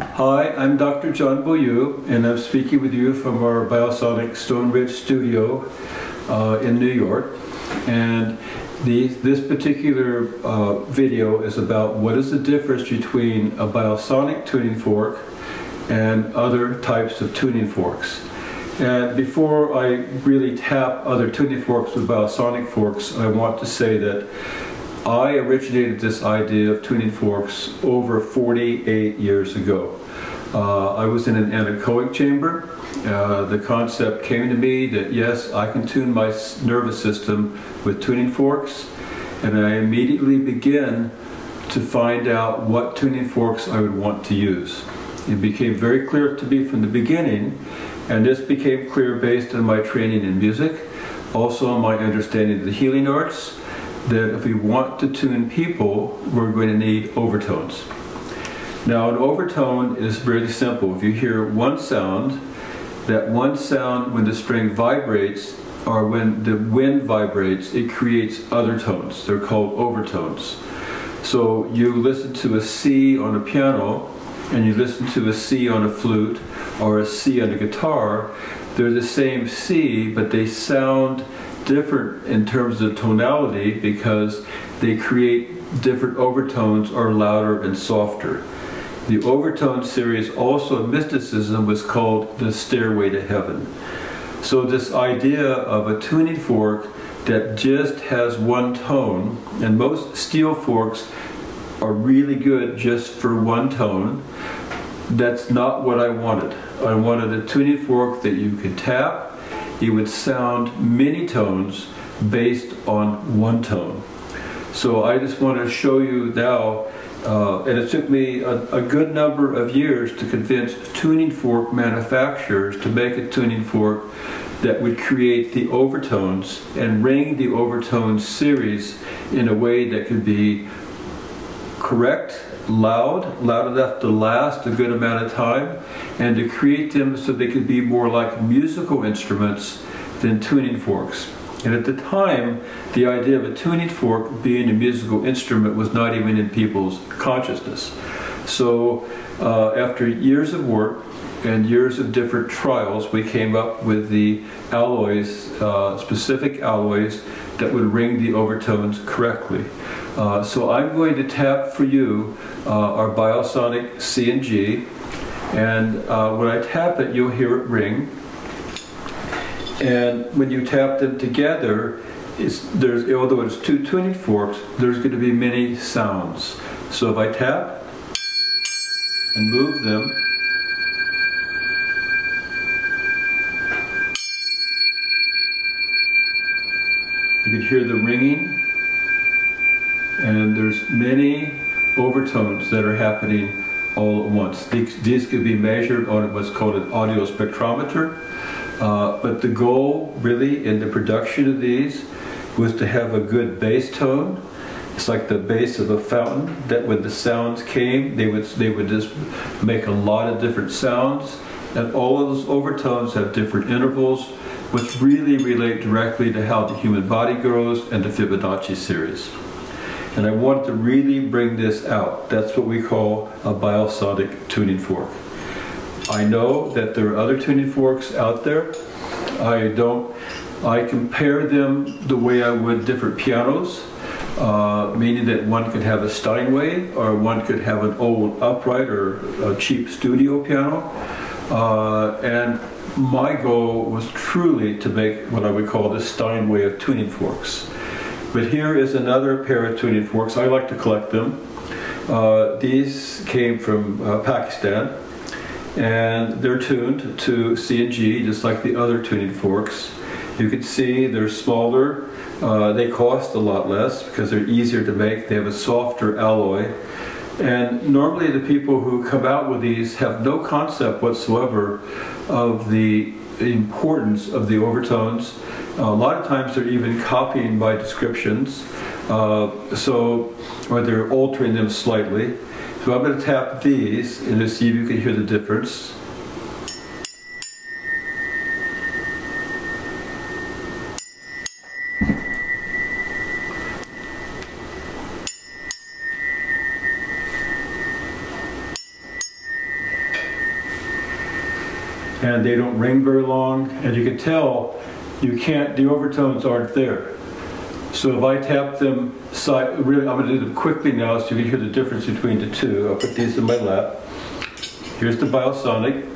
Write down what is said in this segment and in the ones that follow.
Hi, I'm Dr. John Beaulieu, and I'm speaking with you from our Biosonic Stone Ridge studio uh, in New York. And the, this particular uh, video is about what is the difference between a biosonic tuning fork and other types of tuning forks. And before I really tap other tuning forks with biosonic forks, I want to say that I originated this idea of tuning forks over 48 years ago. Uh, I was in an anechoic chamber. Uh, the concept came to me that yes, I can tune my nervous system with tuning forks, and I immediately begin to find out what tuning forks I would want to use. It became very clear to me from the beginning, and this became clear based on my training in music, also my understanding of the healing arts, that if we want to tune people, we're going to need overtones. Now an overtone is really simple. If you hear one sound, that one sound when the string vibrates or when the wind vibrates, it creates other tones. They're called overtones. So you listen to a C on a piano and you listen to a C on a flute or a C on a guitar, they're the same C, but they sound different in terms of tonality because they create different overtones or louder and softer. The overtone series also in mysticism was called the Stairway to Heaven. So this idea of a tuning fork that just has one tone, and most steel forks are really good just for one tone, that's not what I wanted. I wanted a tuning fork that you could tap, it would sound many tones based on one tone. So I just want to show you now uh, and it took me a, a, good number of years to convince tuning fork manufacturers to make a tuning fork that would create the overtones and ring the overtones series in a way that could be correct, loud, loud enough to last a good amount of time, and to create them so they could be more like musical instruments than tuning forks. And at the time, the idea of a tuning fork being a musical instrument was not even in people's consciousness. So uh, after years of work and years of different trials, we came up with the alloys, uh, specific alloys that would ring the overtones correctly. Uh, so I'm going to tap for you uh, our Biosonic C and G, and uh, when I tap it, you'll hear it ring. And when you tap them together, there's, although it's two tuning forks, there's going to be many sounds. So if I tap and move them, you can hear the ringing, and there's many overtones that are happening all at once. These, these could be measured on what's called an audio spectrometer. Uh, but the goal, really, in the production of these was to have a good bass tone. It's like the base of a fountain, that when the sounds came, they would, they would just make a lot of different sounds. And all of those overtones have different intervals, which really relate directly to how the human body grows and the Fibonacci series. And I want to really bring this out. That's what we call a biosonic tuning fork. I know that there are other tuning forks out there. I don't, I compare them the way I would different pianos, uh, meaning that one could have a Steinway or one could have an old upright or a cheap studio piano. Uh, and my goal was truly to make what I would call the Steinway of tuning forks. But here is another pair of tuning forks. I like to collect them. Uh, these came from uh, Pakistan and they're tuned to C and G just like the other tuning forks. You can see they're smaller, uh, they cost a lot less because they're easier to make, they have a softer alloy. And normally the people who come out with these have no concept whatsoever of the importance of the overtones. a lot of times they're even copying my descriptions, uh, so, or they're altering them slightly. So I'm going to tap these and just see if you can hear the difference. and they don't ring very long, and you can tell you can't, the overtones aren't there. So if I tap them side, really, I'm going to do them quickly now so you can hear the difference between the two. I'll put these in my lap. Here's the Biosonic.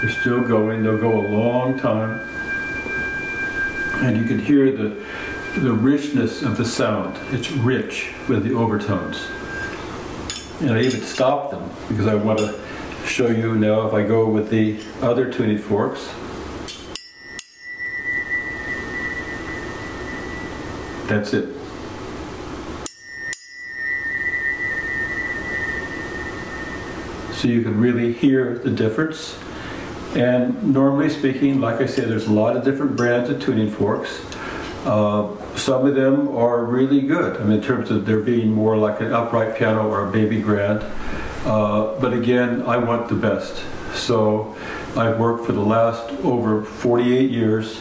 They're still going, they'll go a long time. And you can hear the, the richness of the sound. It's rich with the overtones. And I even stopped them because I want to show you now if I go with the other tuning forks. That's it. So you can really hear the difference. And normally speaking, like I said, there's a lot of different brands of tuning forks. Uh, some of them are really good, I mean, in terms of there being more like an upright piano or a baby grand. Uh, but again, I want the best. So I've worked for the last over 48 years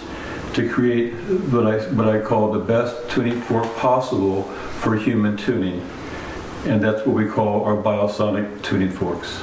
to create what I, what I call the best tuning fork possible for human tuning. And that's what we call our biosonic tuning forks.